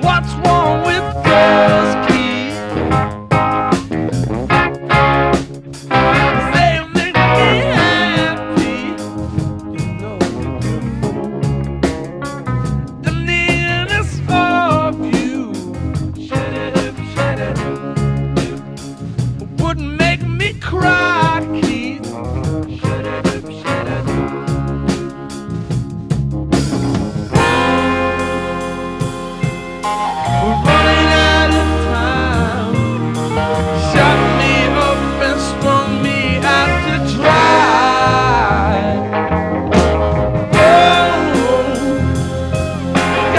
what's wrong.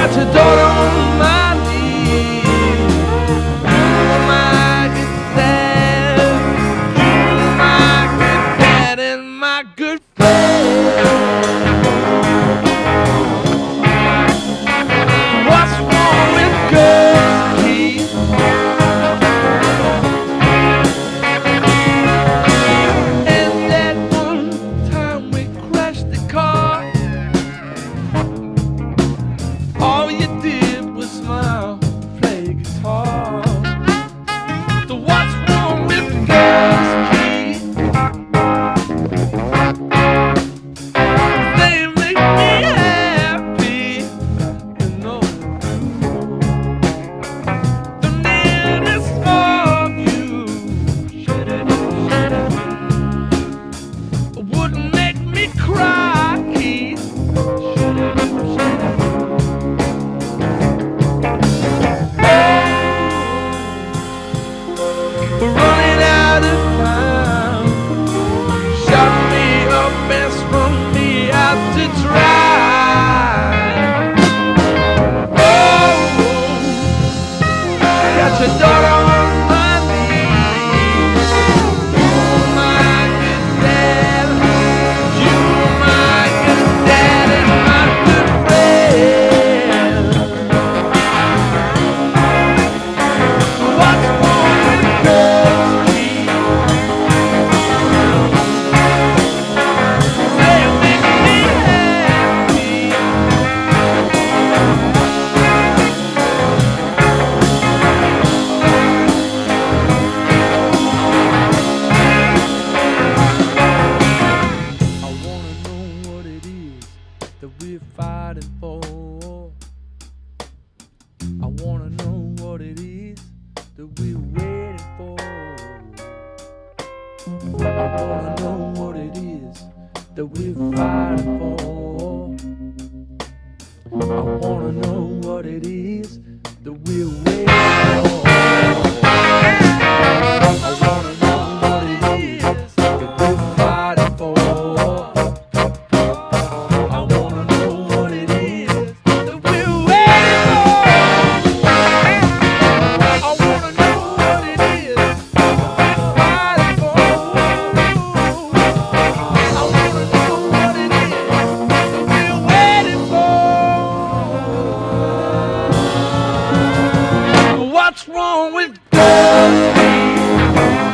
got your daughter on my knee, You my good dad, you my good dad, and my good. that we're fighting for. I wanna know what it is that we're waiting for. I wanna know what it is that we're fighting for. I wanna know what it is. with Dusty.